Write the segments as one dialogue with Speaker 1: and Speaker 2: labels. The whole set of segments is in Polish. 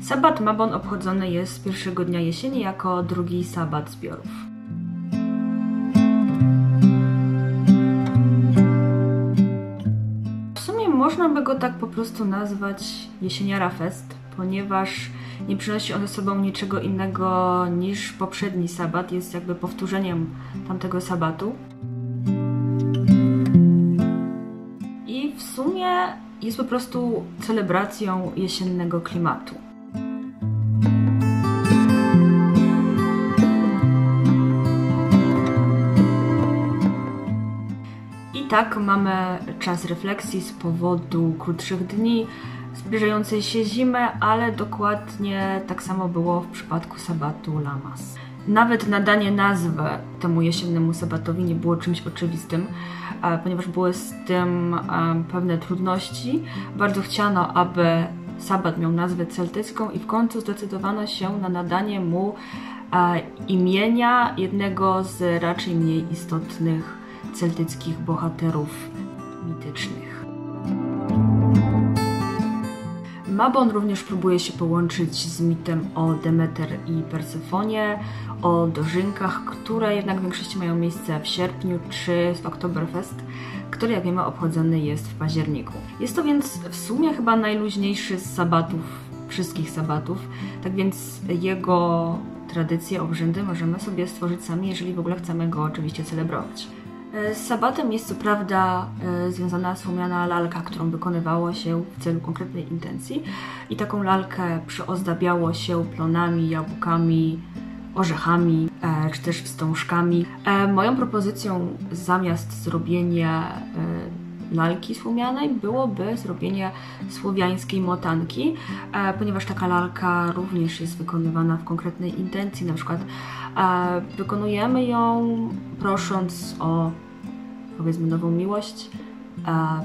Speaker 1: Sabat Mabon obchodzony jest pierwszego dnia jesieni jako drugi sabat zbiorów. W sumie można by go tak po prostu nazwać jesieniara fest, ponieważ nie przynosi on ze sobą niczego innego niż poprzedni sabat, jest jakby powtórzeniem tamtego sabatu. I w sumie jest po prostu celebracją jesiennego klimatu. I tak mamy czas refleksji z powodu krótszych dni, zbliżającej się zimy, ale dokładnie tak samo było w przypadku sabatu Lamas. Nawet nadanie nazwy temu jesiennemu sabatowi nie było czymś oczywistym, e, ponieważ były z tym e, pewne trudności. Bardzo chciano, aby sabat miał nazwę celtycką i w końcu zdecydowano się na nadanie mu e, imienia jednego z raczej mniej istotnych celtyckich bohaterów mitycznych. Mabon również próbuje się połączyć z mitem o Demeter i Persefonie, o dożynkach, które jednak w większości mają miejsce w sierpniu czy w Oktoberfest, który jak wiemy obchodzony jest w październiku. Jest to więc w sumie chyba najluźniejszy z sabatów, wszystkich sabatów, tak więc jego tradycje, obrzędy możemy sobie stworzyć sami, jeżeli w ogóle chcemy go oczywiście celebrować. Z sabatem jest co prawda e, związana słomiana lalka, którą wykonywało się w celu konkretnej intencji i taką lalkę przyozdabiało się plonami, jabłkami, orzechami e, czy też wstążkami. E, moją propozycją zamiast zrobienia lalki słomianej byłoby zrobienie słowiańskiej motanki, ponieważ taka lalka również jest wykonywana w konkretnej intencji, na przykład wykonujemy ją prosząc o powiedzmy nową miłość,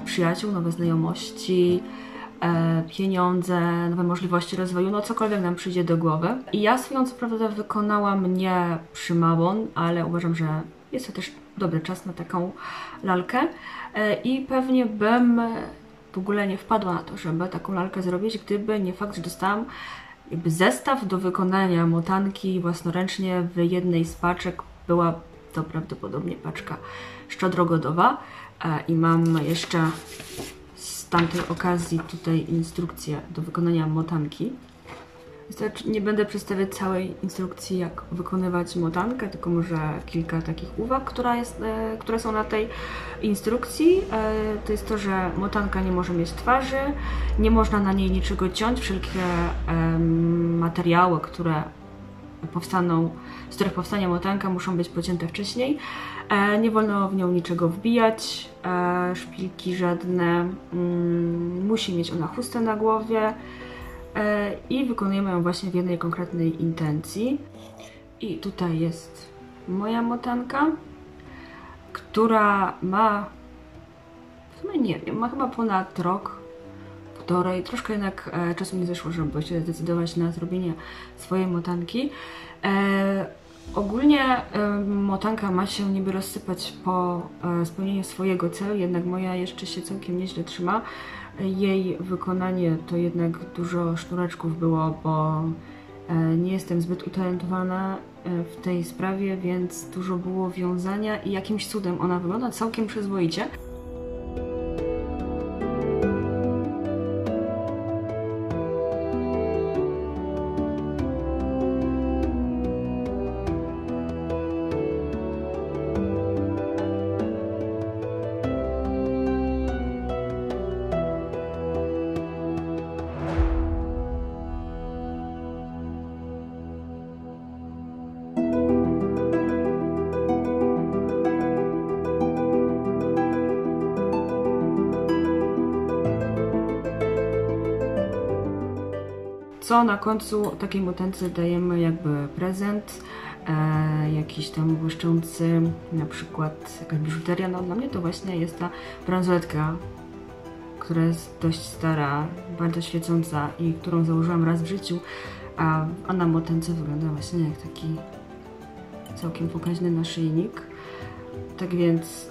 Speaker 1: przyjaciół, nowe znajomości, e, pieniądze, nowe możliwości rozwoju, no cokolwiek nam przyjdzie do głowy. I ja swoją co prawda wykonałam nie przy Małon, ale uważam, że jest to też dobry czas na taką lalkę e, i pewnie bym w ogóle nie wpadła na to, żeby taką lalkę zrobić, gdyby nie fakt, że dostałam jakby zestaw do wykonania motanki własnoręcznie w jednej z paczek była to prawdopodobnie paczka szczodrogodowa e, i mam jeszcze z tamtej okazji tutaj instrukcję do wykonania motanki. Nie będę przedstawiać całej instrukcji, jak wykonywać motankę, tylko może kilka takich uwag, która jest, e, które są na tej instrukcji. E, to jest to, że motanka nie może mieć twarzy, nie można na niej niczego ciąć, wszelkie materiały, które powstaną, z których powstanie motanka muszą być pocięte wcześniej. E, nie wolno w nią niczego wbijać, e, szpilki żadne, mm, musi mieć ona chustę na głowie e, i wykonujemy ją właśnie w jednej konkretnej intencji. I tutaj jest moja motanka, która ma, w sumie nie wiem, ma chyba ponad rok, półtorej, troszkę jednak czasu nie zeszło, żeby się zdecydować na zrobienie swojej motanki. Ogólnie y, motanka ma się niby rozsypać po spełnieniu swojego celu, jednak moja jeszcze się całkiem nieźle trzyma. Jej wykonanie to jednak dużo sznureczków było, bo nie jestem zbyt utalentowana w tej sprawie, więc dużo było wiązania i jakimś cudem ona wygląda całkiem przyzwoicie. Co na końcu takiej motance dajemy jakby prezent, e, jakiś tam błyszczący, na przykład jakaś biżuteria. No dla mnie to właśnie jest ta bransoletka, która jest dość stara, bardzo świecąca i którą założyłam raz w życiu, a, a na motance wygląda właśnie jak taki całkiem pokaźny naszyjnik. Tak więc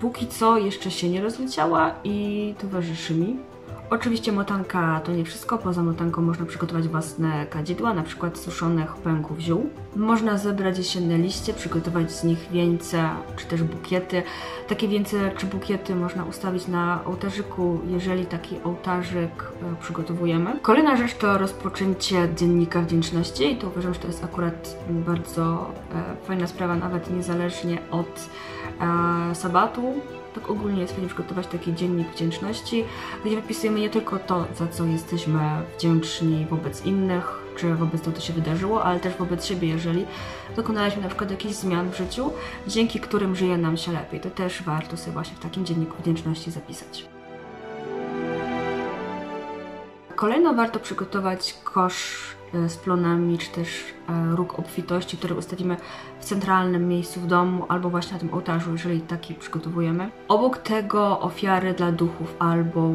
Speaker 1: póki co jeszcze się nie rozleciała i towarzyszy mi. Oczywiście motanka to nie wszystko, poza motanką można przygotować własne kadzidła, na przykład suszonych pęków ziół. Można zebrać jesienne liście, przygotować z nich wieńce czy też bukiety. Takie wieńce czy bukiety można ustawić na ołtarzyku, jeżeli taki ołtarzyk e, przygotowujemy. Kolejna rzecz to rozpoczęcie dziennika wdzięczności i to uważam, że to jest akurat bardzo e, fajna sprawa, nawet niezależnie od e, sabatu tak ogólnie jest fajnie przygotować taki dziennik wdzięczności, gdzie wypisujemy nie tylko to, za co jesteśmy wdzięczni wobec innych, czy wobec tego, co się wydarzyło, ale też wobec siebie, jeżeli dokonaliśmy na przykład jakichś zmian w życiu, dzięki którym żyje nam się lepiej. To też warto sobie właśnie w takim dzienniku wdzięczności zapisać. Kolejno warto przygotować kosz z plonami, czy też e, róg obfitości, który ustawimy w centralnym miejscu w domu, albo właśnie na tym ołtarzu, jeżeli taki przygotowujemy. Obok tego ofiary dla duchów albo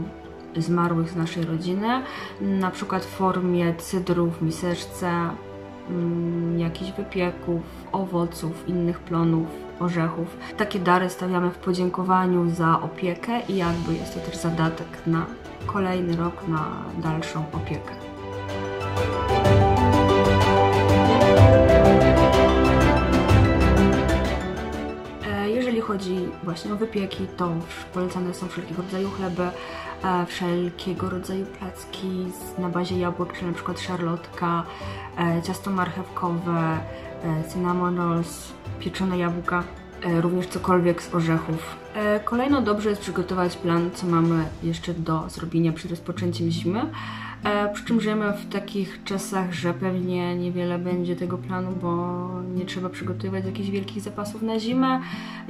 Speaker 1: zmarłych z naszej rodziny, na przykład w formie cydru w miseczce, mm, jakichś wypieków, owoców, innych plonów, orzechów. Takie dary stawiamy w podziękowaniu za opiekę i jakby jest to też zadatek na kolejny rok, na dalszą opiekę. Chodzi właśnie o wypieki, to polecane są wszelkiego rodzaju chleby, e, wszelkiego rodzaju placki na bazie jabłek, czyli na przykład szarlotka, e, ciasto marchewkowe, cinnamon rolls, pieczone jabłka, również cokolwiek z orzechów. Kolejno dobrze jest przygotować plan, co mamy jeszcze do zrobienia przed rozpoczęciem zimy. E, przy czym żyjemy w takich czasach, że pewnie niewiele będzie tego planu, bo nie trzeba przygotowywać jakichś wielkich zapasów na zimę.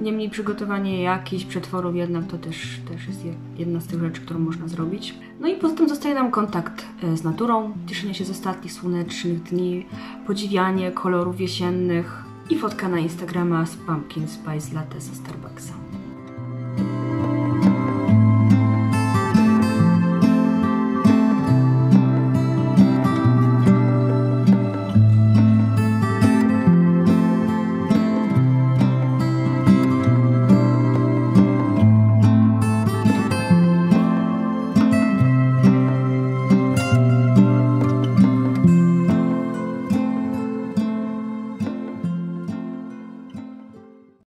Speaker 1: Niemniej przygotowanie jakichś przetworów jednak to też, też jest jedna z tych rzeczy, którą można zrobić. No i poza tym zostaje nam kontakt e, z naturą, cieszenie się z ostatnich słonecznych dni, podziwianie kolorów jesiennych i fotka na Instagrama z Pumpkin Spice Latte ze Starbucksa.